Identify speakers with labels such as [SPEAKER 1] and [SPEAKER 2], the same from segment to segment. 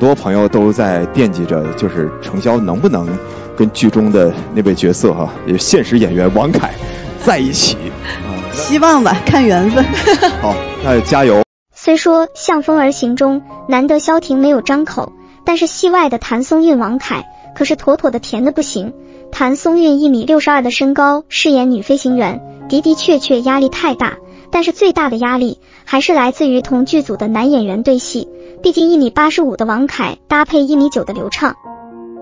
[SPEAKER 1] 多朋友都在惦记着，就是程潇能不能跟剧中的那位角色哈，也现实演员王凯在一起。
[SPEAKER 2] 希望吧，看缘分。
[SPEAKER 1] 好，那加油。
[SPEAKER 3] 虽说《向风而行》中难得萧婷没有张口，但是戏外的谭松韵、王凯可是妥妥的甜的不行。谭松韵一米六十二的身高，饰演女飞行员的的确确压力太大，但是最大的压力还是来自于同剧组的男演员对戏。毕竟一米八十五的王凯搭配一米九的刘畅，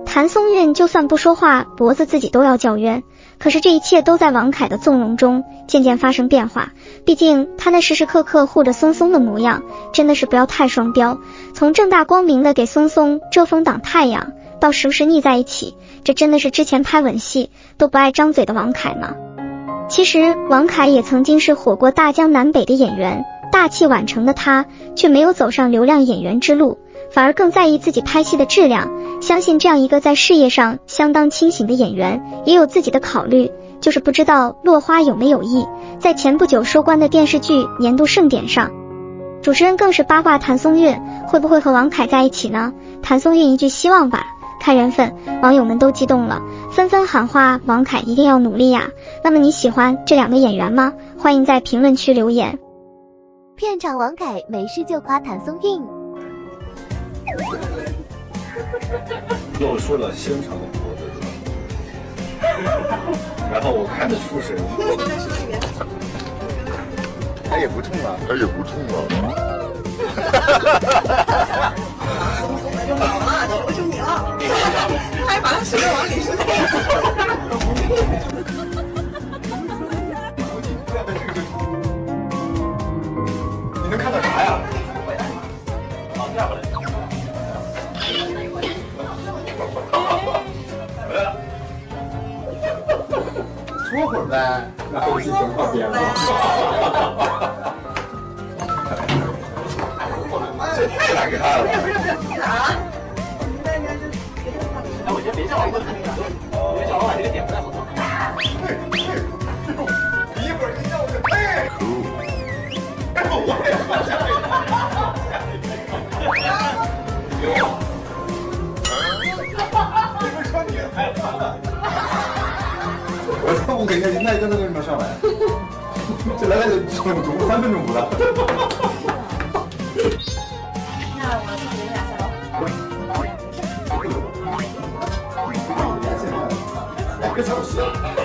[SPEAKER 3] 谭松韵就算不说话，脖子自己都要叫冤。可是这一切都在王凯的纵容中渐渐发生变化。毕竟他那时时刻刻护着松松的模样，真的是不要太双标。从正大光明的给松松遮风挡太阳，到时不时腻在一起，这真的是之前拍吻戏都不爱张嘴的王凯吗？其实王凯也曾经是火过大江南北的演员。大器晚成的他，却没有走上流量演员之路，反而更在意自己拍戏的质量。相信这样一个在事业上相当清醒的演员，也有自己的考虑，就是不知道落花有没有意。在前不久收官的电视剧年度盛典上，主持人更是八卦谭松韵会不会和王凯在一起呢？谭松韵一句希望吧，看缘分。网友们都激动了，纷纷喊话王凯一定要努力呀。那么你喜欢这两个演员吗？欢迎在评论区留言。
[SPEAKER 4] 片场王凯没事就夸谭松韵。
[SPEAKER 5] 露出了纤长的脖子，然后我看得出神。他也不痛啊，他也不痛啊。啥呀？好，这样回来。回来了。搓会儿呗，然后就整靠边了。这太难看了。哎，我先别叫我，别叫我把这个点不太好做。一会儿你叫我，哎，哎，我也发现我说我给你那一个那为什么上来，这来了就总总三分钟不到。
[SPEAKER 6] 那我先给你俩下楼。
[SPEAKER 5] 哎，别吵死！不好意思。